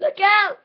Look out!